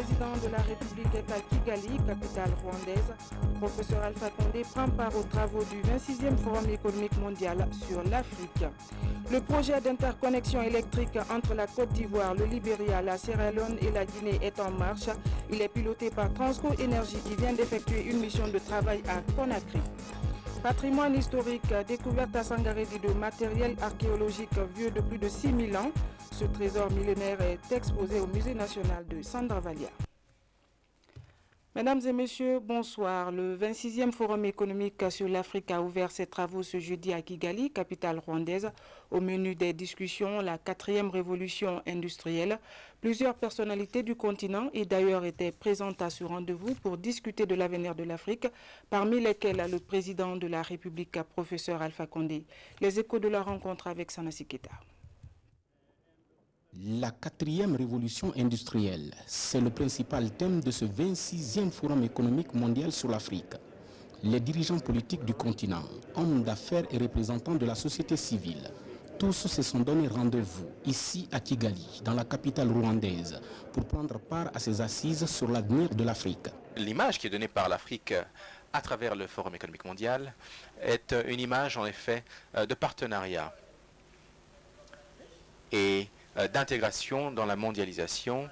président de la République est à Kigali, capitale rwandaise. Professeur Alpha Condé prend part aux travaux du 26e Forum économique mondial sur l'Afrique. Le projet d'interconnexion électrique entre la Côte d'Ivoire, le Libéria, la Sierra Leone et la Guinée est en marche. Il est piloté par Transco Énergie qui vient d'effectuer une mission de travail à Conakry. Patrimoine historique, découverte à Sangaredi de matériel archéologique vieux de plus de 6000 ans. Ce trésor millénaire est exposé au Musée national de Sandravalia. Mesdames et messieurs, bonsoir. Le 26e Forum économique sur l'Afrique a ouvert ses travaux ce jeudi à Kigali, capitale rwandaise. Au menu des discussions, la quatrième révolution industrielle. Plusieurs personnalités du continent et d'ailleurs étaient présentes à ce rendez-vous pour discuter de l'avenir de l'Afrique, parmi lesquelles le président de la République, professeur Alpha Condé. Les échos de la rencontre avec Sanasi Keta. La quatrième révolution industrielle, c'est le principal thème de ce 26e Forum économique mondial sur l'Afrique. Les dirigeants politiques du continent, hommes d'affaires et représentants de la société civile, tous se sont donné rendez-vous ici à Kigali, dans la capitale rwandaise, pour prendre part à ces assises sur l'avenir de l'Afrique. L'image qui est donnée par l'Afrique à travers le Forum économique mondial est une image en effet de partenariat. Et d'intégration dans la mondialisation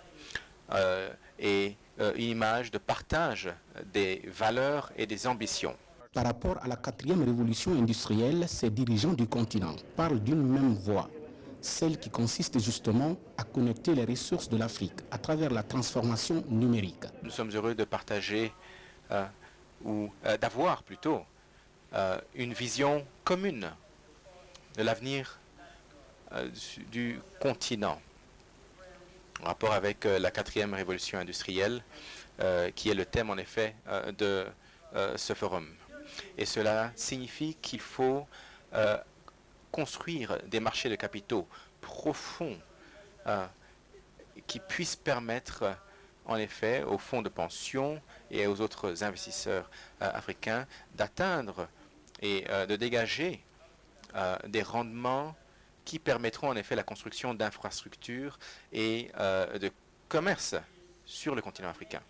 euh, et euh, une image de partage des valeurs et des ambitions. Par rapport à la quatrième révolution industrielle, ces dirigeants du continent parlent d'une même voix, celle qui consiste justement à connecter les ressources de l'Afrique à travers la transformation numérique. Nous sommes heureux de partager euh, ou d'avoir plutôt une vision commune de l'avenir du continent en rapport avec la quatrième révolution industrielle qui est le thème en effet de ce forum. Et cela signifie qu'il faut construire des marchés de capitaux profonds qui puissent permettre en effet aux fonds de pension et aux autres investisseurs africains d'atteindre et de dégager des rendements qui permettront en effet la construction d'infrastructures et euh, de commerce sur le continent africain.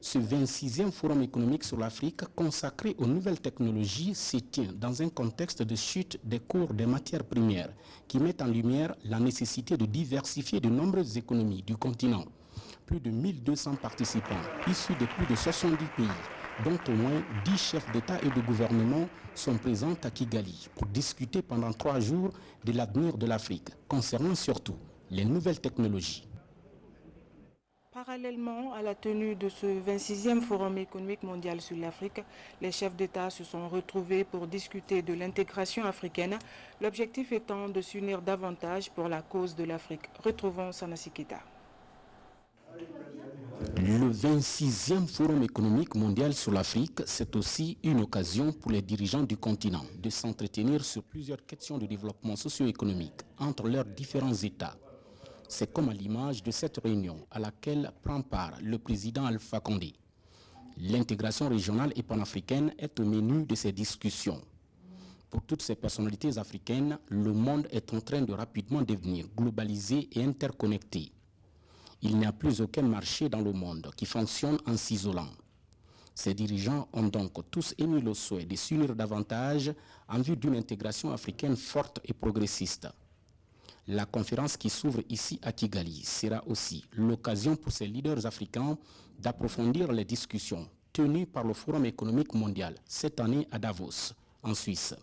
Ce 26e forum économique sur l'Afrique consacré aux nouvelles technologies se tient dans un contexte de chute des cours des matières premières qui met en lumière la nécessité de diversifier de nombreuses économies du continent. Plus de 1200 participants issus de plus de 70 pays dont au moins 10 chefs d'État et de gouvernement sont présents à Kigali pour discuter pendant trois jours de l'avenir de l'Afrique, concernant surtout les nouvelles technologies. Parallèlement à la tenue de ce 26e Forum économique mondial sur l'Afrique, les chefs d'État se sont retrouvés pour discuter de l'intégration africaine, l'objectif étant de s'unir davantage pour la cause de l'Afrique. Retrouvons Sanasi Kita. Le 26e Forum économique mondial sur l'Afrique, c'est aussi une occasion pour les dirigeants du continent de s'entretenir sur plusieurs questions de développement socio-économique entre leurs différents États. C'est comme à l'image de cette réunion à laquelle prend part le président Alpha Condé. L'intégration régionale et panafricaine est au menu de ces discussions. Pour toutes ces personnalités africaines, le monde est en train de rapidement devenir globalisé et interconnecté il n'y a plus aucun marché dans le monde qui fonctionne en s'isolant. Ces dirigeants ont donc tous émis le souhait de s'unir davantage en vue d'une intégration africaine forte et progressiste. La conférence qui s'ouvre ici à Kigali sera aussi l'occasion pour ces leaders africains d'approfondir les discussions tenues par le Forum économique mondial cette année à Davos, en Suisse.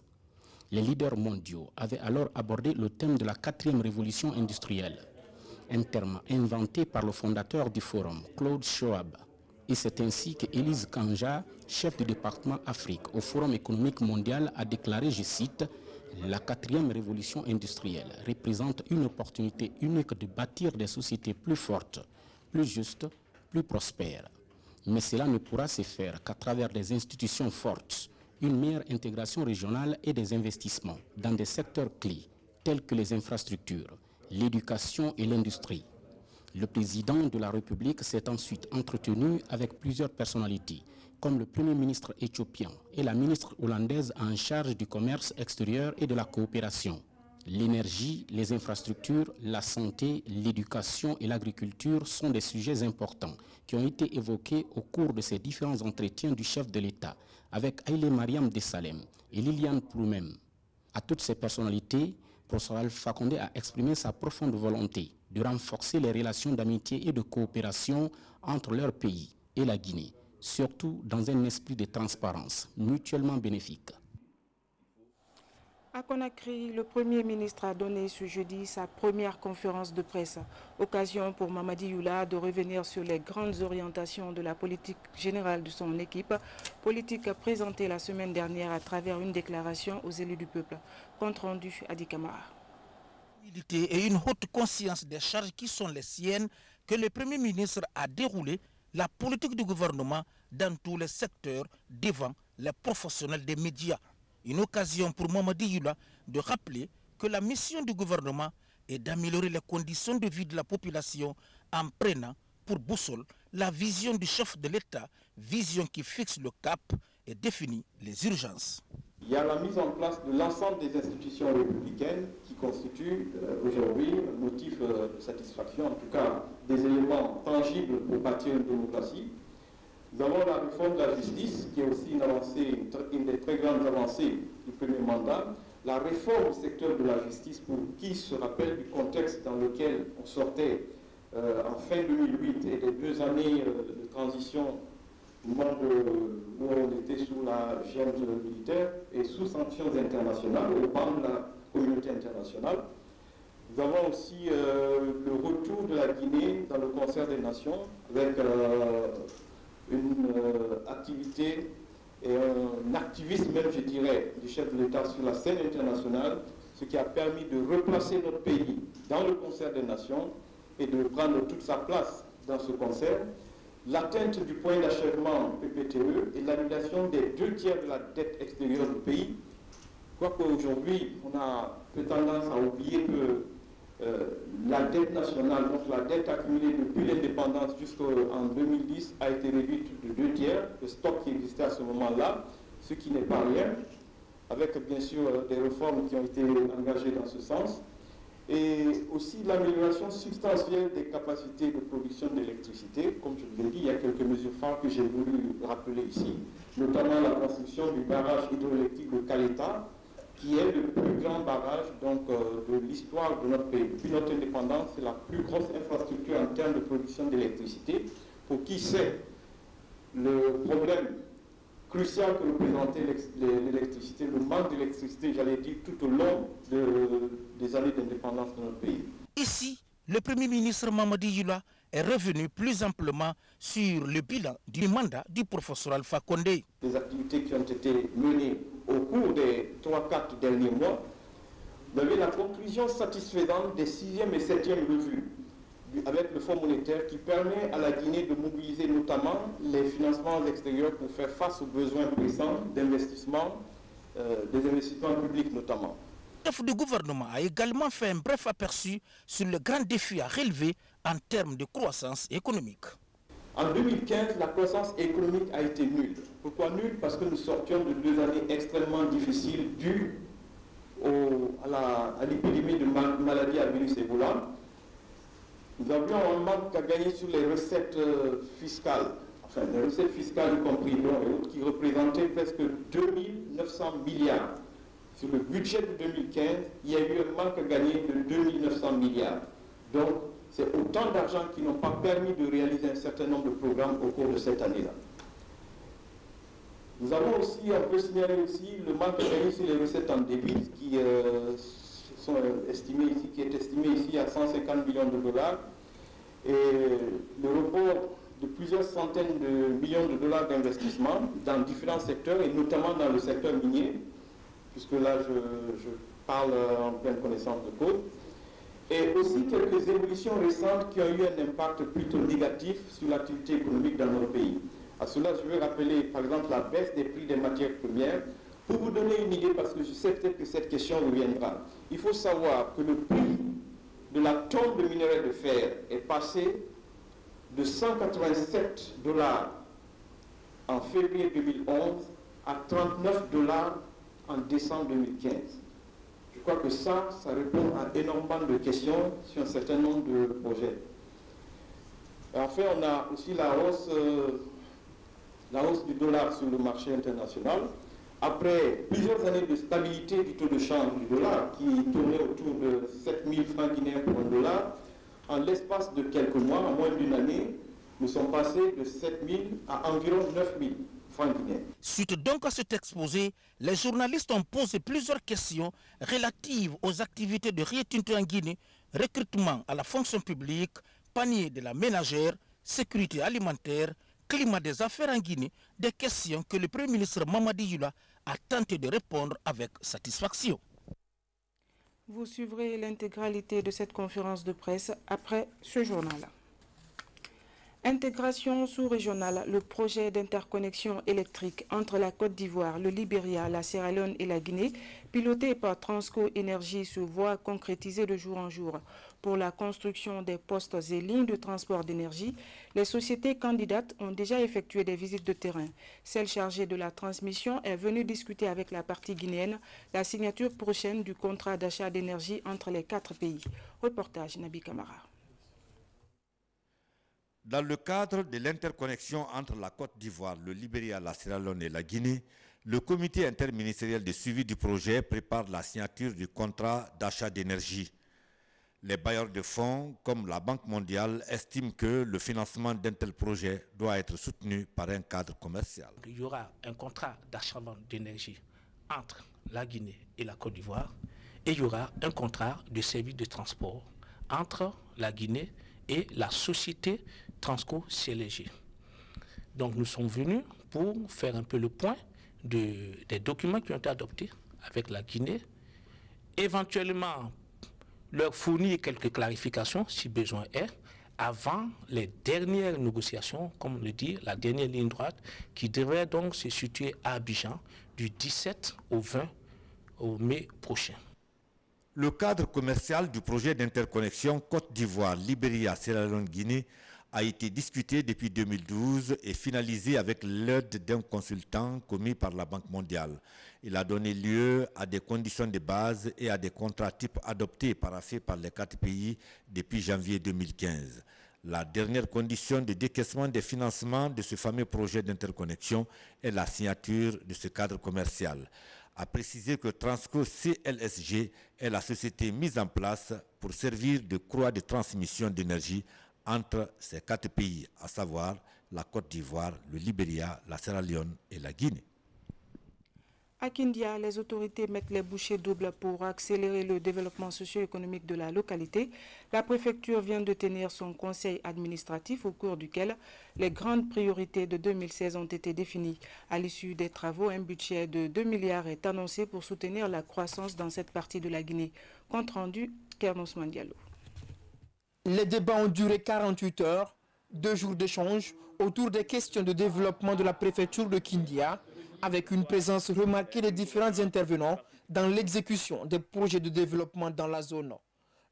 Les leaders mondiaux avaient alors abordé le thème de la quatrième révolution industrielle un terme inventé par le fondateur du forum, Claude Schwab. Et c'est ainsi qu'Élise Kanja, chef du département Afrique au Forum économique mondial, a déclaré, je cite, la quatrième révolution industrielle représente une opportunité unique de bâtir des sociétés plus fortes, plus justes, plus prospères. Mais cela ne pourra se faire qu'à travers des institutions fortes, une meilleure intégration régionale et des investissements dans des secteurs clés tels que les infrastructures, l'éducation et l'industrie. Le président de la République s'est ensuite entretenu avec plusieurs personnalités, comme le Premier ministre éthiopien et la ministre hollandaise en charge du commerce extérieur et de la coopération. L'énergie, les infrastructures, la santé, l'éducation et l'agriculture sont des sujets importants qui ont été évoqués au cours de ces différents entretiens du chef de l'État avec Aïlé Mariam Dessalem et Liliane Ploumem. À toutes ces personnalités, professeur Condé a exprimé sa profonde volonté de renforcer les relations d'amitié et de coopération entre leur pays et la Guinée, surtout dans un esprit de transparence mutuellement bénéfique. À Conakry, le Premier ministre a donné ce jeudi sa première conférence de presse. Occasion pour Mamadi Youla de revenir sur les grandes orientations de la politique générale de son équipe, politique présentée la semaine dernière à travers une déclaration aux élus du peuple. Compte rendu à Dikamara. Et une haute conscience des charges qui sont les siennes que le Premier ministre a déroulé la politique du gouvernement dans tous les secteurs devant les professionnels des médias une occasion pour Mamadi Yula de rappeler que la mission du gouvernement est d'améliorer les conditions de vie de la population en prenant pour boussole la vision du chef de l'État, vision qui fixe le cap et définit les urgences. Il y a la mise en place de l'ensemble des institutions républicaines qui constituent aujourd'hui un motif euh, de satisfaction, en tout cas des éléments tangibles pour bâtir une démocratie. Nous avons la réforme de la justice, qui est aussi une avancée, une des très grandes avancées du premier mandat. La réforme du secteur de la justice, pour qui se rappelle du contexte dans lequel on sortait euh, en fin 2008 et des deux années euh, de transition où on était sous la junte militaire et sous sanctions internationales, au banc de la communauté internationale. Nous avons aussi euh, le retour de la Guinée dans le concert des nations avec une euh, activité et un activisme même, je dirais, du chef de l'État sur la scène internationale, ce qui a permis de replacer notre pays dans le concert des nations et de prendre toute sa place dans ce concert. L'atteinte du point d'achèvement PPTE et l'annulation des deux tiers de la dette extérieure du pays. Quoique aujourd'hui, on a peu tendance à oublier que euh, la dette nationale, donc la dette accumulée depuis l'indépendance jusqu'en 2010 a été réduite de deux tiers, le stock qui existait à ce moment-là, ce qui n'est pas rien, avec bien sûr euh, des réformes qui ont été engagées dans ce sens, et aussi l'amélioration substantielle des capacités de production d'électricité. Comme je vous l'ai dit, il y a quelques mesures phares que j'ai voulu rappeler ici, notamment la construction du barrage hydroélectrique de Caleta, qui est le plus grand barrage donc, euh, de l'histoire de notre pays. Depuis notre indépendance, c'est la plus grosse infrastructure en termes de production d'électricité. Pour qui sait le problème crucial que représentait l'électricité, le manque d'électricité, j'allais dire, tout au long des années d'indépendance de notre pays. Ici, le Premier ministre Mamadi Yula est revenu plus amplement sur le bilan du mandat du professeur Alpha Condé. Les activités qui ont été menées au cours des 3-4 derniers mois, vous avez la conclusion satisfaisante des 6e et 7e revues avec le Fonds monétaire qui permet à la Guinée de mobiliser notamment les financements extérieurs pour faire face aux besoins pressants d'investissement, euh, des investissements publics notamment. Le chef du gouvernement a également fait un bref aperçu sur le grand défi à relever en termes de croissance économique. En 2015, la croissance économique a été nulle. Pourquoi nulle? Parce que nous sortions de deux années extrêmement difficiles dues à l'épidémie de maladie à virus Ebola. Nous avions un manque à gagner sur les recettes euh, fiscales, enfin les recettes fiscales y compris et autres, qui représentaient presque 2900 milliards. Sur le budget de 2015, il y a eu un manque à gagner de 2900 milliards. Donc, c'est autant d'argent qui n'ont pas permis de réaliser un certain nombre de programmes au cours de cette année-là. Nous avons aussi, on peut signaler aussi le manque de sur les recettes en débit qui euh, qui est estimé ici à 150 millions de dollars. Et le report de plusieurs centaines de millions de dollars d'investissement dans différents secteurs et notamment dans le secteur minier, puisque là je, je parle en pleine connaissance de cause et aussi quelques évolutions récentes qui ont eu un impact plutôt négatif sur l'activité économique dans notre pays. À cela, je veux rappeler par exemple la baisse des prix des matières premières. Pour vous donner une idée, parce que je sais peut-être que cette question reviendra, il faut savoir que le prix de la tonne de minerai de fer est passé de 187 dollars en février 2011 à 39 dollars en décembre 2015. Crois que ça, ça répond à énormément de questions sur un certain nombre de projets. Enfin, on a aussi la hausse, euh, la hausse du dollar sur le marché international. Après plusieurs années de stabilité du taux de change du dollar, qui tournait autour de 7000 francs guinéens pour un dollar, en l'espace de quelques mois, en moins d'une année, nous sommes passés de 7000 à environ 9000 francs guinéens. Suite donc à cet exposé, les journalistes ont posé plusieurs questions relatives aux activités de Rio Tinto en Guinée, recrutement à la fonction publique, panier de la ménagère, sécurité alimentaire, climat des affaires en Guinée, des questions que le Premier ministre Mamadi Yula a tenté de répondre avec satisfaction. Vous suivrez l'intégralité de cette conférence de presse après ce journal. Intégration sous-régionale, le projet d'interconnexion électrique entre la Côte d'Ivoire, le Libéria, la Sierra Leone et la Guinée, piloté par Transco Énergie, se voit concrétisé de jour en jour. Pour la construction des postes et lignes de transport d'énergie, les sociétés candidates ont déjà effectué des visites de terrain. Celle chargée de la transmission est venue discuter avec la partie guinéenne la signature prochaine du contrat d'achat d'énergie entre les quatre pays. Reportage Nabi Kamara. Dans le cadre de l'interconnexion entre la Côte d'Ivoire, le Libéria, la Sierra Leone et la Guinée, le comité interministériel de suivi du projet prépare la signature du contrat d'achat d'énergie. Les bailleurs de fonds, comme la Banque mondiale, estiment que le financement d'un tel projet doit être soutenu par un cadre commercial. Il y aura un contrat d'achat d'énergie entre la Guinée et la Côte d'Ivoire et il y aura un contrat de service de transport entre la Guinée et la société Transco CLG. Donc nous sommes venus pour faire un peu le point de, des documents qui ont été adoptés avec la Guinée, éventuellement leur fournir quelques clarifications si besoin est, avant les dernières négociations, comme le dit la dernière ligne droite, qui devrait donc se situer à Abidjan du 17 au 20 au mai prochain. Le cadre commercial du projet d'interconnexion Côte d'Ivoire, Libéria, Sierra Leone, Guinée a été discuté depuis 2012 et finalisé avec l'aide d'un consultant commis par la Banque mondiale. Il a donné lieu à des conditions de base et à des contrats types adoptés et paraffés par les quatre pays depuis janvier 2015. La dernière condition de décaissement des financements de ce fameux projet d'interconnexion est la signature de ce cadre commercial. A précisé que Transco CLSG est la société mise en place pour servir de croix de transmission d'énergie entre ces quatre pays, à savoir la Côte d'Ivoire, le Libéria, la Sierra Leone et la Guinée. À Kindia, les autorités mettent les bouchées doubles pour accélérer le développement socio-économique de la localité. La préfecture vient de tenir son conseil administratif au cours duquel les grandes priorités de 2016 ont été définies. À l'issue des travaux, un budget de 2 milliards est annoncé pour soutenir la croissance dans cette partie de la Guinée. Compte rendu, Kernos Mandialo. Les débats ont duré 48 heures, deux jours d'échange autour des questions de développement de la préfecture de Kindia, avec une présence remarquée des différents intervenants dans l'exécution des projets de développement dans la zone.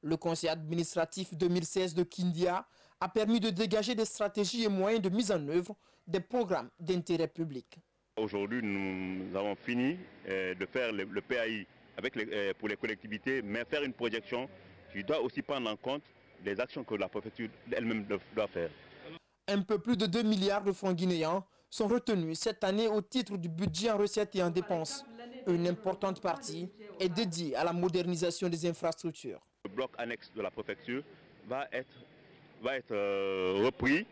Le conseil administratif 2016 de Kindia a permis de dégager des stratégies et moyens de mise en œuvre des programmes d'intérêt public. Aujourd'hui, nous avons fini euh, de faire le, PAI euh, pour les collectivités, mais faire une projection qui doit aussi prendre en compte les actions que la préfecture elle-même doit faire. Un peu plus de 2 milliards de francs guinéens sont retenus cette année au titre du budget en recettes et en dépenses. Une importante partie est dédiée à la modernisation des infrastructures. Le bloc annexe de la préfecture va être, va être euh, repris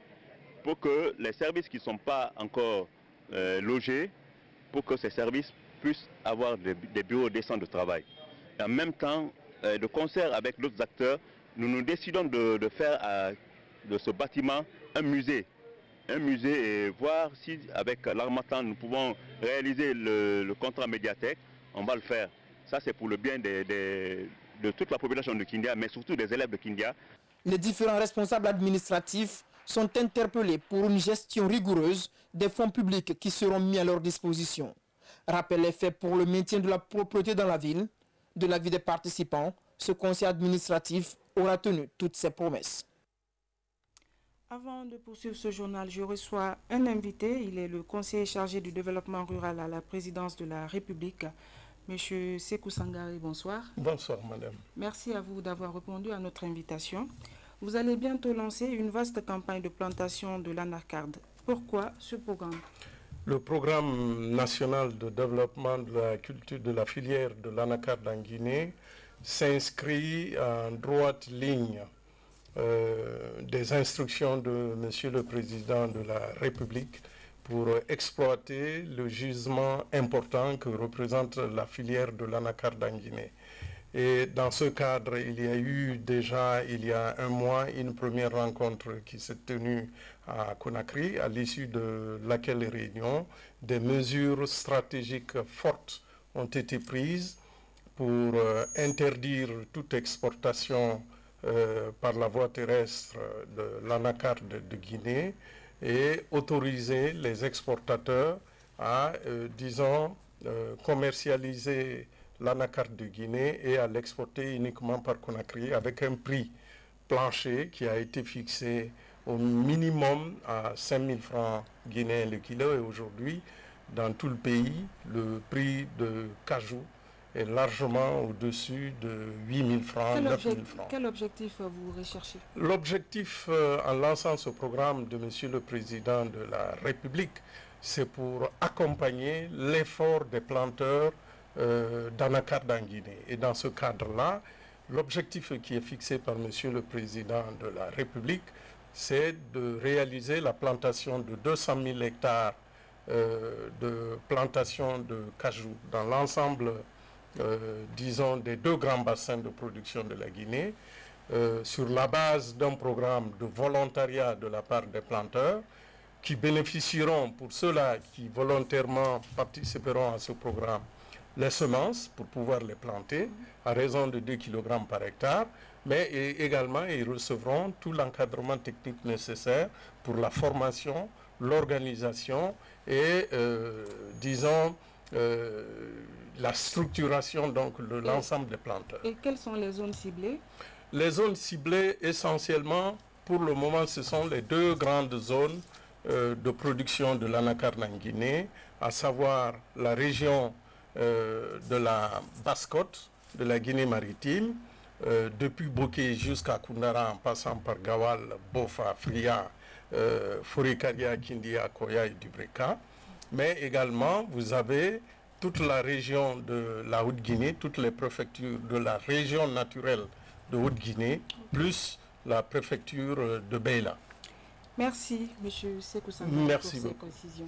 pour que les services qui ne sont pas encore euh, logés, pour que ces services puissent avoir des, bureaux décents de travail. en même temps, euh, de concert avec d'autres acteurs, nous nous décidons de, faire euh, de ce bâtiment un musée. Un musée et voir si avec l'Armatan nous pouvons réaliser le, contrat médiathèque, on va le faire. Ça c'est pour le bien de toute la population de Kindia, mais surtout des élèves de Kindia. Les différents responsables administratifs sont interpellés pour une gestion rigoureuse des fonds publics qui seront mis à leur disposition. Rappel est fait pour le maintien de la propreté dans la ville, de la vie des participants, ce conseil administratif aura tenu toutes ses promesses. Avant de poursuivre ce journal, je reçois un invité. Il est le conseiller chargé du développement rural à la présidence de la République. Monsieur Sekou Sangari, bonsoir. Bonsoir, madame. Merci à vous d'avoir répondu à notre invitation. Vous allez bientôt lancer une vaste campagne de plantation de l'anacarde. Pourquoi ce programme? Le programme national de développement de la culture de la filière de l'anacarde en Guinée s'inscrit en droite ligne euh, des instructions de Monsieur le Président de la République pour exploiter le gisement important que représente la filière de l'anacarde en Guinée. Et dans ce cadre, il y a eu déjà, il y a un mois, une première rencontre qui s'est tenue à Conakry, à l'issue de laquelle réunion, des mesures stratégiques fortes ont été prises pour euh, interdire toute exportation euh, par la voie terrestre de l'anacarde de Guinée et autoriser les exportateurs à, euh, disons, commercialiser l'anacarde de Guinée et à l'exporter uniquement par Conakry avec un prix plancher qui a été fixé au minimum à 5 000 francs guinéens le kilo et aujourd'hui, dans tout le pays, le prix de cajou est largement au-dessus de 8 000 francs, quel 9 000 objectif, francs. quel objectif vous recherchez? L'objectif euh, en lançant ce programme de Monsieur le Président de la République, c'est pour accompagner l'effort des planteurs euh, d'anacarde en Guinée. Et dans ce cadre-là, l'objectif qui est fixé par Monsieur le Président de la République, c'est de réaliser la plantation de 200 000 hectares euh, de plantation de cajou dans l'ensemble, euh, disons, des deux grands bassins de production de la Guinée, euh, sur la base d'un programme de volontariat de la part des planteurs, qui bénéficieront, pour ceux-là qui volontairement participeront à ce programme, les semences pour pouvoir les planter à raison de 2 kg par hectare, mais également ils recevront tout l'encadrement technique nécessaire pour la formation, l'organisation et, euh, disons, euh, la structuration donc de l'ensemble des planteurs. Et quelles sont les zones ciblées? Les zones ciblées essentiellement, pour le moment, ce sont les deux grandes zones euh, de production de l'anacarde en Guinée, à savoir la région euh, de la Basse-Côte, de la Guinée maritime, euh, depuis Boké jusqu'à Koundara en passant par Gawal, Bofa, Fria, Fourikaria, Kindia, Koya et Dubreka. Mais également, vous avez toute la région de la Haute-Guinée, toutes les préfectures de la région naturelle de Haute-Guinée, plus la préfecture de Beila. Merci, Monsieur Sekou Sangari, Merci pour ces précisions.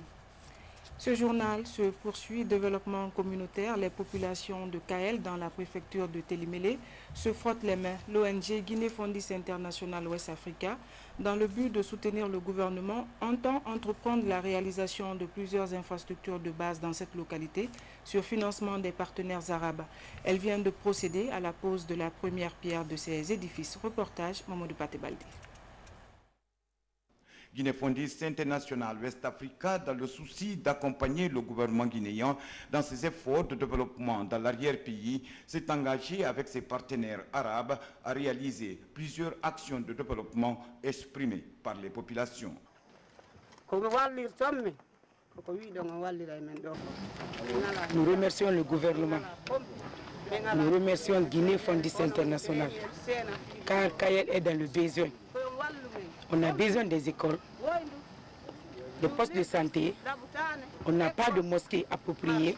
Ce journal se poursuit. Développement communautaire. Les populations de Kael dans la préfecture de Télimélé se frottent les mains. L'ONG Guinée Fondis International West Africa, dans le but de soutenir le gouvernement, entend entreprendre la réalisation de plusieurs infrastructures de base dans cette localité sur financement des partenaires arabes. Elle vient de procéder à la pose de la première pierre de ces édifices. Reportage Mamadou Patebaldi. Guinée Fondis International West Africa dans le souci d'accompagner le gouvernement guinéen dans ses efforts de développement dans l'arrière-pays s'est engagé avec ses partenaires arabes à réaliser plusieurs actions de développement exprimées par les populations. Nous remercions le gouvernement. Nous remercions Guinée Fondis International. Car Kayel est dans le besoin. On a besoin des écoles, des postes de santé. On n'a pas de mosquée appropriée.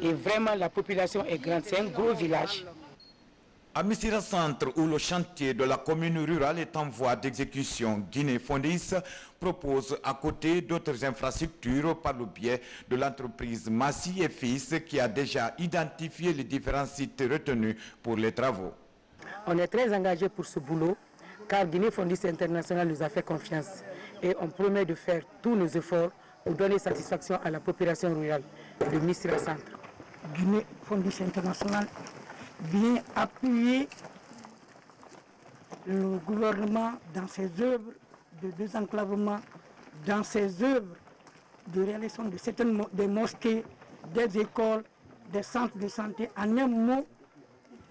Et vraiment, la population est grande. C'est un gros village. À Missira Centre, où le chantier de la commune rurale est en voie d'exécution, Guinée Fondis propose à côté d'autres infrastructures par le biais de l'entreprise Massi et Fils qui a déjà identifié les différents sites retenus pour les travaux. On est très engagé pour ce boulot, car Guinée Fondis International nous a fait confiance. Et on promet de faire tous nos efforts pour donner satisfaction à la population rurale de Missira Centre. Guinée Fondis International vient appuyer le gouvernement dans ses œuvres de désenclavement, dans ses œuvres de réalisation de certaines des mosquées, des écoles, des centres de santé. En un mot,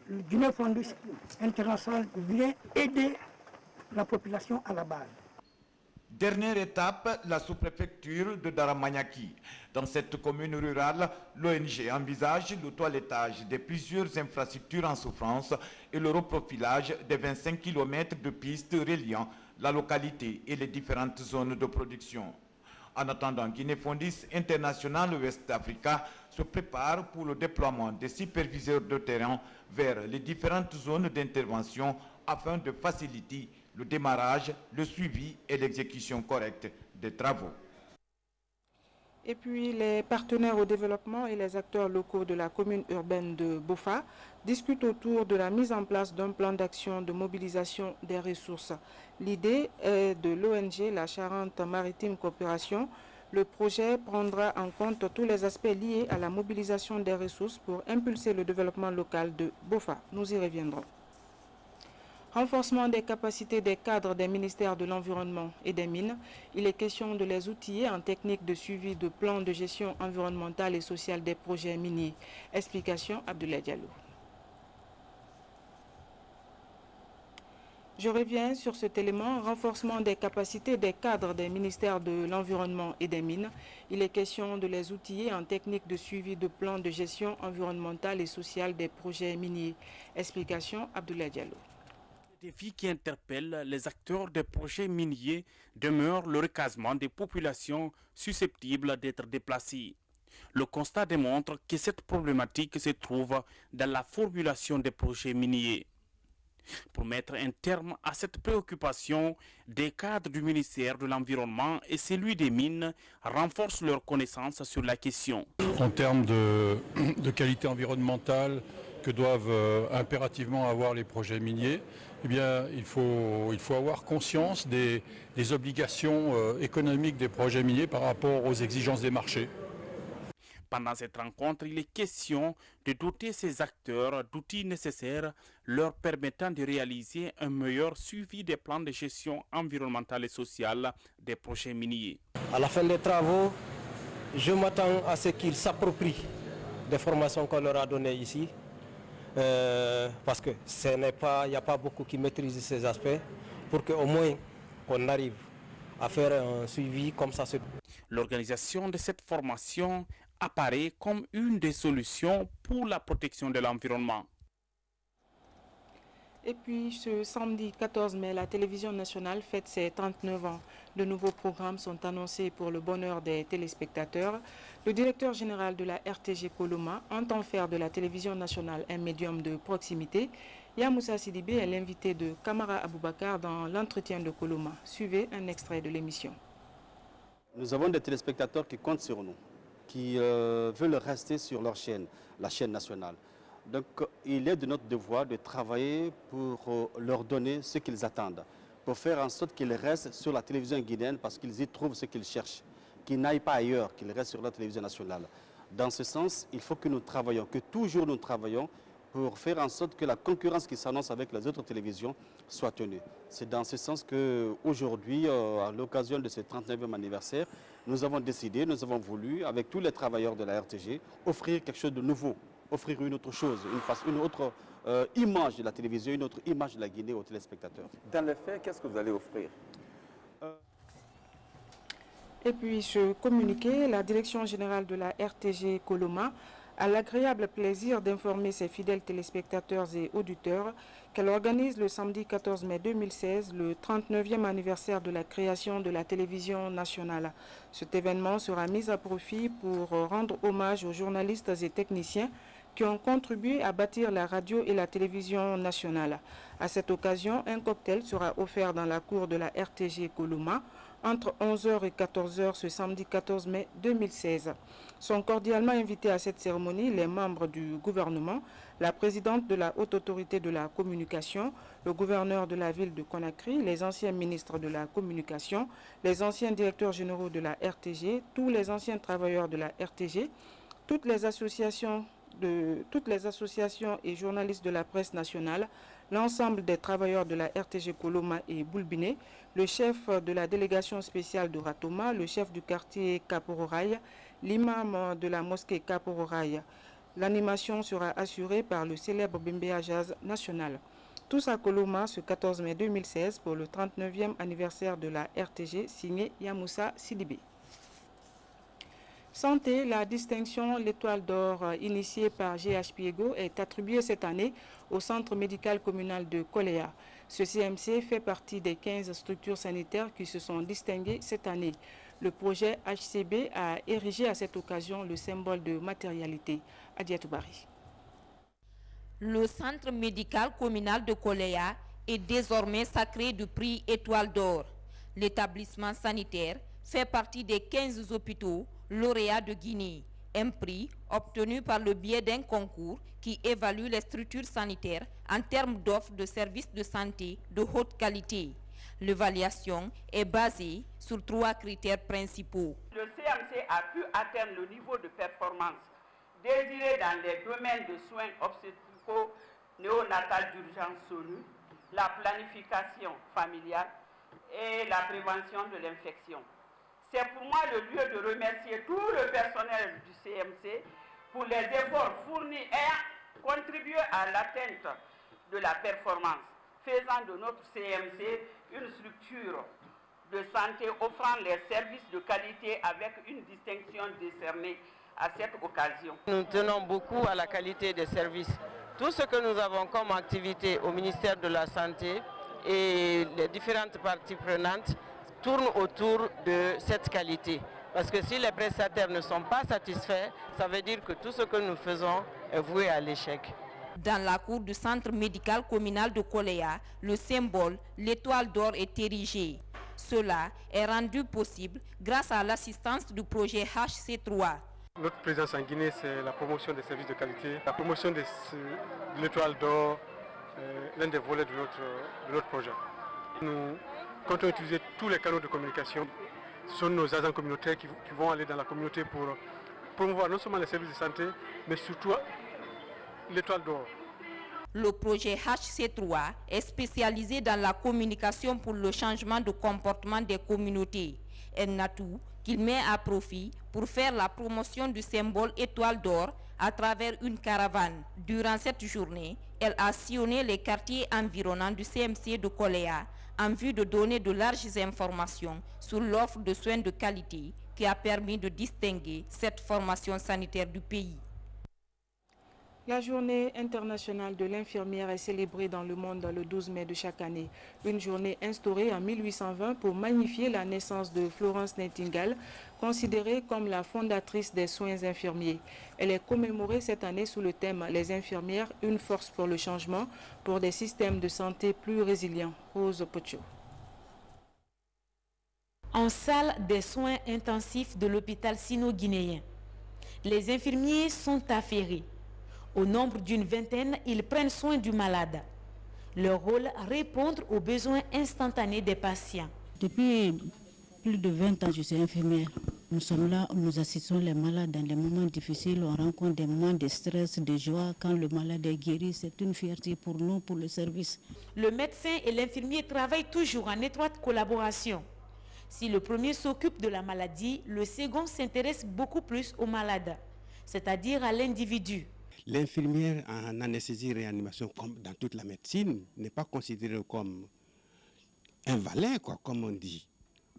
le Guinée Fondis International vient aider la population à la base. Dernière étape, la sous-préfecture de Daramanyaki. Dans cette commune rurale, l'ONG envisage le toilettage de plusieurs infrastructures en souffrance et le reprofilage des 25 km de pistes reliant la localité et les différentes zones de production. En attendant, Guinée-Fondis International West Africa se prépare pour le déploiement des superviseurs de terrain vers les différentes zones d'intervention afin de faciliter le démarrage, le suivi et l'exécution correcte des travaux. Et puis les partenaires au développement et les acteurs locaux de la commune urbaine de Bofa discutent autour de la mise en place d'un plan d'action de mobilisation des ressources. L'idée est de l'ONG La Charente Maritime Coopération. Le projet prendra en compte tous les aspects liés à la mobilisation des ressources pour impulser le développement local de Bofa. Nous y reviendrons. Renforcement des capacités des cadres des ministères de l'Environnement et des Mines. Il est question de les outiller en technique de suivi de plans de gestion environnementale et sociale des projets miniers. Explication Abdoulaye Diallo. Je reviens sur cet élément, renforcement des capacités des cadres des ministères de l'Environnement et des Mines. Il est question de les outiller en technique de suivi de plans de gestion environnementale et sociale des projets miniers. Explication Abdoulaye Diallo. Les défis qui interpellent les acteurs des projets miniers demeurent le recasement des populations susceptibles d'être déplacées. Le constat démontre que cette problématique se trouve dans la formulation des projets miniers. Pour mettre un terme à cette préoccupation, des cadres du ministère de l'Environnement et celui des Mines renforcent leurs connaissances sur la question. En termes de, de qualité environnementale que doivent euh, impérativement avoir les projets miniers, eh bien, il, faut, il faut avoir conscience des, des obligations euh, économiques des projets miniers par rapport aux exigences des marchés. Pendant cette rencontre, il est question de doter ces acteurs d'outils nécessaires leur permettant de réaliser un meilleur suivi des plans de gestion environnementale et sociale des projets miniers. À la fin des travaux, je m'attends à ce qu'ils s'approprient des formations qu'on leur a données ici, euh, parce que ce n'est pas, il n'y a pas beaucoup qui maîtrisent ces aspects, pour qu'au moins qu'on arrive à faire un suivi comme ça. L'organisation de cette formation apparaît comme une des solutions pour la protection de l'environnement. Et puis ce samedi 14 mai, la télévision nationale fête ses 39 ans. De nouveaux programmes sont annoncés pour le bonheur des téléspectateurs. Le directeur général de la RTG Coloma entend faire de la télévision nationale un médium de proximité. Yamoussa Sidibé est l'invité de Kamara Aboubakar dans l'entretien de Coloma. Suivez un extrait de l'émission. Nous avons des téléspectateurs qui comptent sur nous, qui euh, veulent rester sur leur chaîne, la chaîne nationale. Donc il est de notre devoir de travailler pour euh, leur donner ce qu'ils attendent, pour faire en sorte qu'ils restent sur la télévision guinéenne parce qu'ils y trouvent ce qu'ils cherchent, qu'ils n'aillent pas ailleurs, qu'ils restent sur la télévision nationale. Dans ce sens, il faut que nous travaillions, que toujours nous travaillons pour faire en sorte que la concurrence qui s'annonce avec les autres télévisions soit tenue. C'est dans ce sens qu'aujourd'hui, euh, à l'occasion de ce 39e anniversaire, nous avons décidé, nous avons voulu, avec tous les travailleurs de la RTG, offrir quelque chose de nouveau, offrir une autre chose, une, face, une autre euh, image de la télévision, une autre image de la Guinée aux téléspectateurs. Dans les faits, qu'est-ce que vous allez offrir? Et puis, ce communiqué, la direction générale de la RTG Coloma a l'agréable plaisir d'informer ses fidèles téléspectateurs et auditeurs qu'elle organise le samedi 14 mai 2016 le 39e anniversaire de la création de la télévision nationale. Cet événement sera mis à profit pour rendre hommage aux journalistes et techniciens qui ont contribué à bâtir la radio et la télévision nationale. À cette occasion, un cocktail sera offert dans la cour de la RTG Coloma entre 11h et 14h ce samedi 14 mai 2016. Sont cordialement invités à cette cérémonie les membres du gouvernement, la présidente de la Haute Autorité de la Communication, le gouverneur de la ville de Conakry, les anciens ministres de la Communication, les anciens directeurs généraux de la RTG, tous les anciens travailleurs de la RTG, toutes les associations de toutes les associations et journalistes de la presse nationale, l'ensemble des travailleurs de la RTG Coloma et Boulbiné, le chef de la délégation spéciale de Ratoma, le chef du quartier Capororail, l'imam de la mosquée Capororail. L'animation sera assurée par le célèbre Bimbea Jazz national. Tous à Coloma ce 14 mai 2016 pour le 39e anniversaire de la RTG signé Yamoussa Sidibé. Santé, la distinction L'étoile d'or initiée par GH Piego est attribuée cette année au Centre médical communal de Coléa. Ce CMC fait partie des 15 structures sanitaires qui se sont distinguées cette année. Le projet HCB a érigé à cette occasion le symbole de matérialité. Adiatoubari. Le centre médical communal de Coléa est désormais sacré du prix Étoile d'Or. L'établissement sanitaire fait partie des 15 hôpitaux lauréats de Guinée, un prix obtenu par le biais d'un concours qui évalue les structures sanitaires en termes d'offres de services de santé de haute qualité. L'évaluation est basée sur trois critères principaux. Le CMC a pu atteindre le niveau de performance désiré dans les domaines de soins obstétrico-néonatal d'urgence SONU, la planification familiale et la prévention de l'infection. C'est pour moi le lieu de remercier tout le personnel du CMC pour les efforts fournis et contribué à l'atteinte de la performance, faisant de notre CMC une structure de santé offrant les services de qualité avec une distinction décernée à cette occasion. Nous tenons beaucoup à la qualité des services. Tout ce que nous avons comme activité au ministère de la Santé et les différentes parties prenantes tourne autour de cette qualité. Parce que si les prestataires ne sont pas satisfaits, ça veut dire que tout ce que nous faisons est voué à l'échec. Dans la cour du centre médical communal de Coléa, le symbole, l'étoile d'or est érigé. Cela est rendu possible grâce à l'assistance du projet HC3. Notre présence en Guinée, c'est la promotion des services de qualité, la promotion de, l'étoile d'or, euh, l'un des volets de notre, de notre projet. Nous quand on utilise tous les canaux de communication, ce sont nos agents communautaires qui, vont aller dans la communauté pour promouvoir non seulement les services de santé, mais surtout l'étoile d'or. Le projet HC3 est spécialisé dans la communication pour le changement de comportement des communautés. Un atout qu'il met à profit pour faire la promotion du symbole étoile d'or à travers une caravane. Durant cette journée, elle a sillonné les quartiers environnants du CMC de Coléa en vue de donner de larges informations sur l'offre de soins de qualité qui a permis de distinguer cette formation sanitaire du pays. La journée internationale de l'infirmière est célébrée dans le monde le 12 mai de chaque année. Une journée instaurée en 1820 pour magnifier la naissance de Florence Nightingale, considérée comme la fondatrice des soins infirmiers. Elle est commémorée cette année sous le thème « Les infirmières, une force pour le changement, pour des systèmes de santé plus résilients ». Rose Pocho. En salle des soins intensifs de l'hôpital sino-guinéen, les infirmiers sont affairés au nombre d'une vingtaine, ils prennent soin du malade. Leur rôle, répondre aux besoins instantanés des patients. Depuis plus de 20 ans, je suis infirmière. Nous sommes là, nous assistons les malades dans les moments difficiles, on rencontre des moments de stress, de joie. Quand le malade est guéri, c'est une fierté pour nous, pour le service. Le médecin et l'infirmier travaillent toujours en étroite collaboration. Si le premier s'occupe de la maladie, le second s'intéresse beaucoup plus au malade, c'est-à-dire à l'individu. L'infirmière en anesthésie-réanimation, comme dans toute la médecine, n'est pas considérée comme un valet, quoi, comme on dit,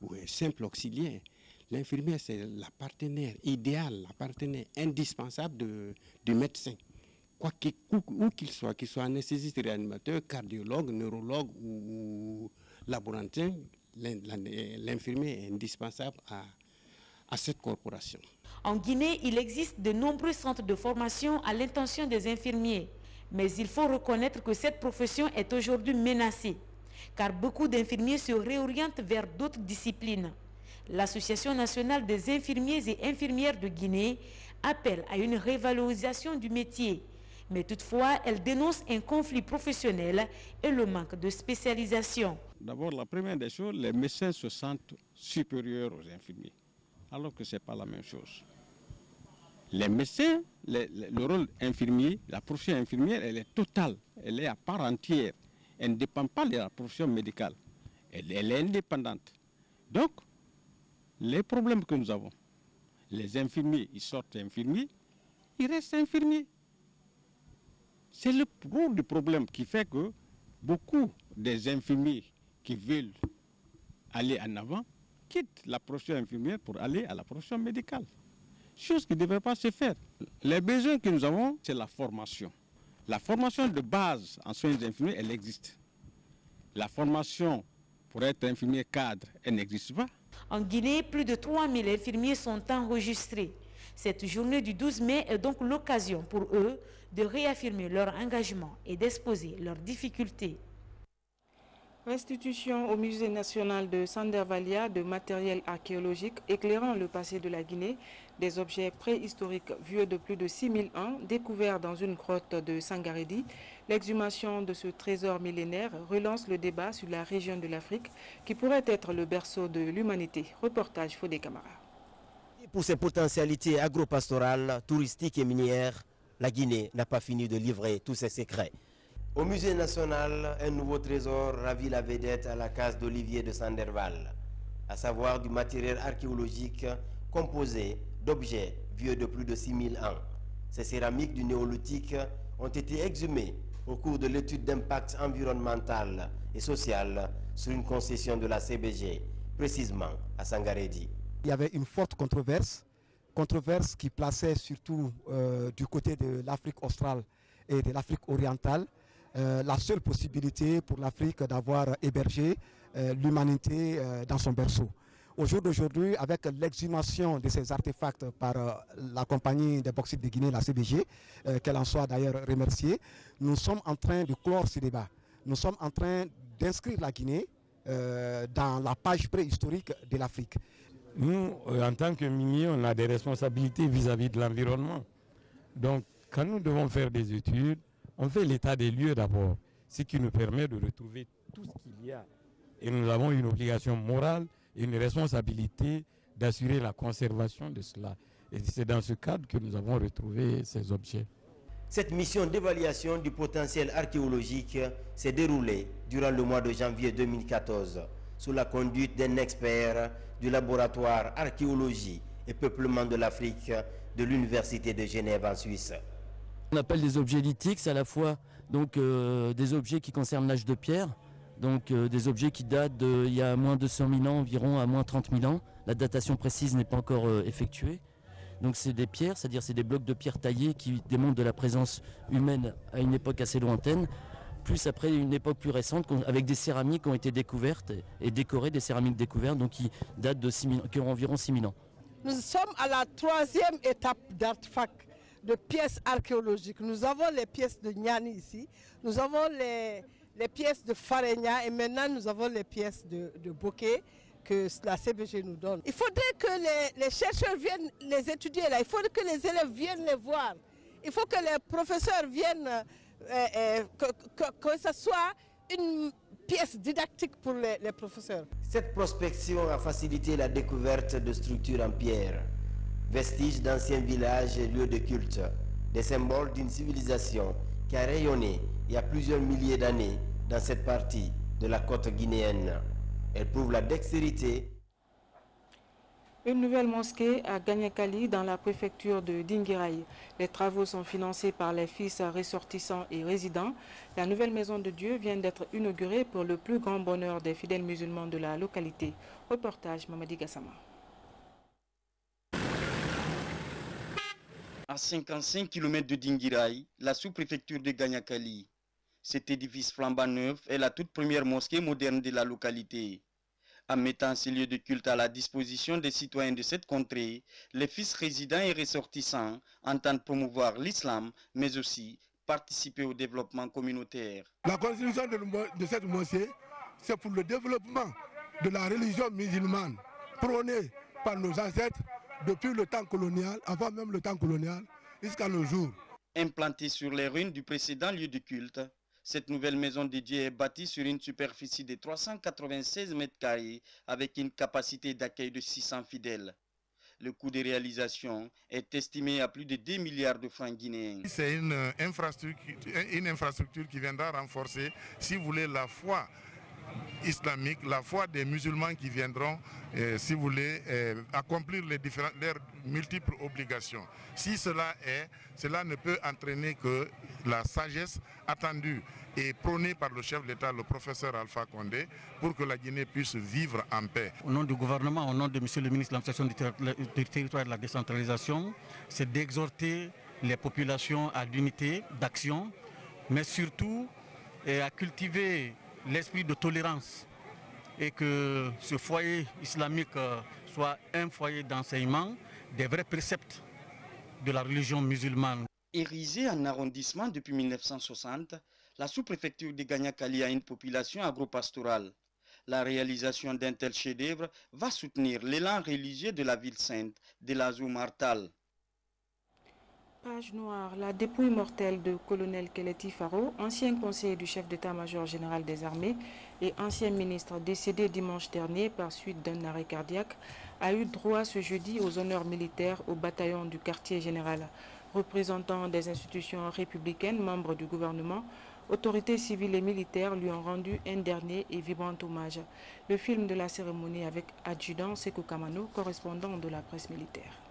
ou un simple auxiliaire. L'infirmière, c'est la partenaire idéale, la partenaire indispensable du médecin. Quoi qu'il, où qu'il soit, qu'il soit anesthésiste, réanimateur, cardiologue, neurologue ou laborantin, l'infirmier est indispensable à cette corporation. En Guinée, il existe de nombreux centres de formation à l'intention des infirmiers. Mais il faut reconnaître que cette profession est aujourd'hui menacée, car beaucoup d'infirmiers se réorientent vers d'autres disciplines. L'Association nationale des infirmiers et infirmières de Guinée appelle à une révalorisation du métier. Mais toutefois, elle dénonce un conflit professionnel et le manque de spécialisation. D'abord, la première des choses, les médecins se sentent supérieurs aux infirmiers, alors que ce n'est pas la même chose. Les médecins, le, rôle infirmier, la profession infirmière, elle est totale, elle est à part entière. Elle ne dépend pas de la profession médicale. Elle, est indépendante. Donc, les problèmes que nous avons, les infirmiers, ils sortent infirmiers, ils restent infirmiers. C'est le gros problème qui fait que beaucoup des infirmiers qui veulent aller en avant quittent la profession infirmière pour aller à la profession médicale. Chose qui ne devrait pas se faire. Les besoins que nous avons, c'est la formation. La formation de base en soins infirmiers, elle existe. La formation pour être infirmier cadre, elle n'existe pas. En Guinée, plus de 3000 infirmiers sont enregistrés. Cette journée du 12 mai est donc l'occasion pour eux de réaffirmer leur engagement et d'exposer leurs difficultés. Restitution au Musée national de Sandervalia de matériel archéologique éclairant le passé de la Guinée, des objets préhistoriques vieux de plus de 6000 ans découverts dans une grotte de Sangaredi. L'exhumation de ce trésor millénaire relance le débat sur la région de l'Afrique qui pourrait être le berceau de l'humanité. Reportage Fodé Camara. Pour ses potentialités agro-pastorales, touristiques et minières, la Guinée n'a pas fini de livrer tous ses secrets. Au musée national, un nouveau trésor ravit la vedette à la case d'Olivier de Sanderval, à savoir du matériel archéologique composé d'objets vieux de plus de 6000 ans. Ces céramiques du néolithique ont été exhumées au cours de l'étude d'impact environnemental et social sur une concession de la CBG, précisément à Sangaredi. Il y avait une forte controverse, controverse qui plaçait surtout euh, du côté de l'Afrique australe et de l'Afrique orientale euh, la seule possibilité pour l'Afrique d'avoir hébergé euh, l'humanité euh, dans son berceau. Au jour d'aujourd'hui, avec l'exhumation de ces artefacts par la compagnie des bauxites de Guinée, la CBG, qu'elle en soit d'ailleurs remerciée, nous sommes en train de clore ce débat. Nous sommes en train d'inscrire la Guinée dans la page préhistorique de l'Afrique. Nous, en tant que miniers, on a des responsabilités vis-à-vis -vis de l'environnement. Donc, quand nous devons faire des études, on fait l'état des lieux d'abord, ce qui nous permet de retrouver tout ce qu'il y a. Et nous avons une obligation morale et une responsabilité d'assurer la conservation de cela. Et c'est dans ce cadre que nous avons retrouvé ces objets. Cette mission d'évaluation du potentiel archéologique s'est déroulée durant le mois de janvier 2014 sous la conduite d'un expert du laboratoire archéologie et peuplement de l'Afrique de l'Université de Genève en Suisse. On appelle des objets lithiques, c'est à la fois donc, euh, des objets qui concernent l'âge de pierre, donc euh, des objets qui datent d'il y a moins de 200 000 ans environ à moins 30 000 ans. La datation précise n'est pas encore euh, effectuée. Donc c'est des pierres, c'est-à-dire c'est des blocs de pierre taillés qui démontrent de la présence humaine à une époque assez lointaine, plus après une époque plus récente avec des céramiques qui ont été découvertes et décorées, des céramiques découvertes, donc qui datent de 6 000, qui ont environ 6 000 ans. Nous sommes à la troisième étape d'artefact de pièces archéologiques. Nous avons les pièces de Niani ici, nous avons les, les pièces de Faregna et maintenant nous avons les pièces de, de Bokeh que la CBG nous donne. Il faudrait que les, les, chercheurs viennent les étudier là, il faudrait que les élèves viennent les voir, il faut que les professeurs viennent, euh, euh, que, que, que ce soit une pièce didactique pour les, les professeurs. Cette prospection a facilité la découverte de structures en pierre vestiges d'anciens villages et lieux de culte, des symboles d'une civilisation qui a rayonné il y a plusieurs milliers d'années dans cette partie de la côte guinéenne. Elle prouve la dextérité. Une nouvelle mosquée à Ganyakali dans la préfecture de Dinguiraï. Les travaux sont financés par les fils ressortissants et résidents. La nouvelle maison de Dieu vient d'être inaugurée pour le plus grand bonheur des fidèles musulmans de la localité. Reportage Mamadi Gassama. À 55 km de Dingirai, la sous-préfecture de Ganyakali. Cet édifice flambant neuf est la toute première mosquée moderne de la localité. En mettant ces lieux de culte à la disposition des citoyens de cette contrée, les fils résidents et ressortissants entendent promouvoir l'islam, mais aussi participer au développement communautaire. La construction de, cette mosquée, c'est pour le développement de la religion musulmane prônée par nos ancêtres depuis le temps colonial, avant même le temps colonial, jusqu'à nos jours. Implantée sur les ruines du précédent lieu de culte, cette nouvelle maison dédiée est bâtie sur une superficie de 396 mètres carrés avec une capacité d'accueil de 600 fidèles. Le coût de réalisation est estimé à plus de 2 milliards de francs guinéens. C'est une infrastructure, une infrastructure qui viendra renforcer, si vous voulez, la foi islamique, la foi des musulmans qui viendront, euh, si vous voulez, euh, accomplir leurs multiples obligations. Si cela est, cela ne peut entraîner que la sagesse attendue et prônée par le chef de l'État, le professeur Alpha Condé, pour que la Guinée puisse vivre en paix. Au nom du gouvernement, au nom de Monsieur le ministre de l'administration du territoire et de la décentralisation, c'est d'exhorter les populations à l'unité d'action, mais surtout à cultiver l'esprit de tolérance et que ce foyer islamique soit un foyer d'enseignement des vrais préceptes de la religion musulmane. Érisée en arrondissement depuis 1960, la sous-préfecture de Ganyakali a une population agro-pastorale. La réalisation d'un tel chef-d'œuvre va soutenir l'élan religieux de la ville sainte de l'Azou Martal. Page noire, la dépouille mortelle de colonel Keleti Faro, ancien conseiller du chef d'état-major général des armées et ancien ministre décédé dimanche dernier par suite d'un arrêt cardiaque, a eu droit ce jeudi aux honneurs militaires au bataillon du quartier général. Représentants des institutions républicaines, membres du gouvernement, autorités civiles et militaires lui ont rendu un dernier et vibrant hommage. Le film de la cérémonie avec adjudant Sekou Kamano, correspondant de la presse militaire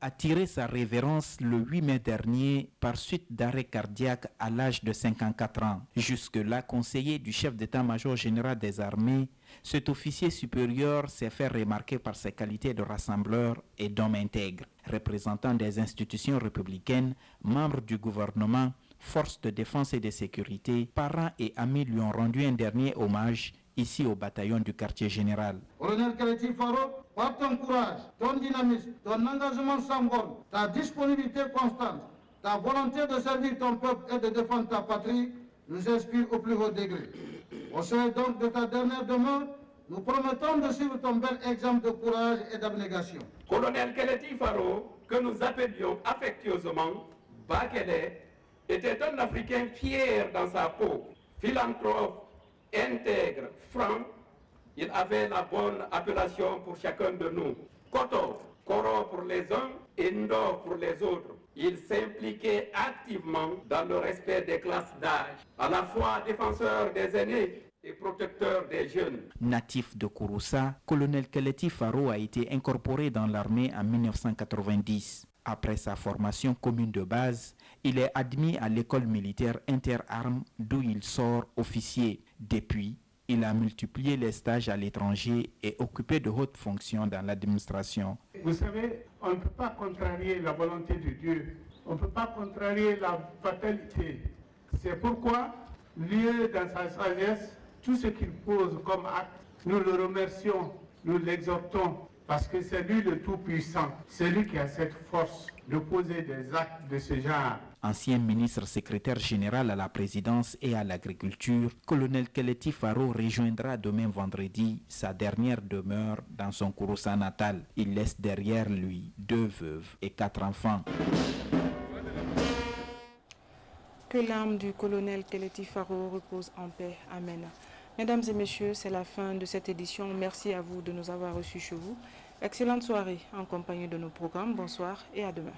a tiré sa révérence le 8 mai dernier par suite d'arrêt cardiaque à l'âge de 54 ans. Jusque-là conseiller du chef d'état-major général des armées, cet officier supérieur s'est fait remarquer par ses qualités de rassembleur et d'homme intègre. Représentant des institutions républicaines, membre du gouvernement, forces de défense et de sécurité, parents et amis lui ont rendu un dernier hommage ici au bataillon du quartier général. Par ton courage, ton dynamisme, ton engagement sans borne, ta disponibilité constante, ta volonté de servir ton peuple et de défendre ta patrie nous inspire au plus haut degré. Au sein donc de ta dernière demeure, nous promettons de suivre ton bel exemple de courage et d'abnégation. Colonel Kaleti Faro, que nous appelions affectueusement Bakele, était un Africain fier dans sa peau, philanthrope, intègre, franc, il avait la bonne appellation pour chacun de nous. Koto, Koro pour les uns et Ndo pour les autres. Il s'impliquait activement dans le respect des classes d'âge, à la fois défenseur des aînés et protecteur des jeunes. Natif de Kouroussa, colonel Keleti Faro a été incorporé dans l'armée en 1990. Après sa formation commune de base, il est admis à l'école militaire interarmes d'où il sort officier. Depuis, il a multiplié les stages à l'étranger et occupé de hautes fonctions dans l'administration. Vous savez, on ne peut pas contrarier la volonté de Dieu. On ne peut pas contrarier la fatalité. C'est pourquoi, lieu dans sa sagesse, tout ce qu'il pose comme acte, nous le remercions, nous l'exhortons, parce que c'est lui le Tout-Puissant, c'est lui qui a cette force de poser des actes de ce genre. Ancien ministre secrétaire général à la présidence et à l'agriculture, colonel Keleti Faro rejoindra demain vendredi sa dernière demeure dans son Kouroussa natal. Il laisse derrière lui deux veuves et quatre enfants. Que l'âme du colonel Keleti Faro repose en paix. Amen. Mesdames et messieurs, c'est la fin de cette édition. Merci à vous de nous avoir reçus chez vous. Excellente soirée en compagnie de nos programmes. Bonsoir et à demain.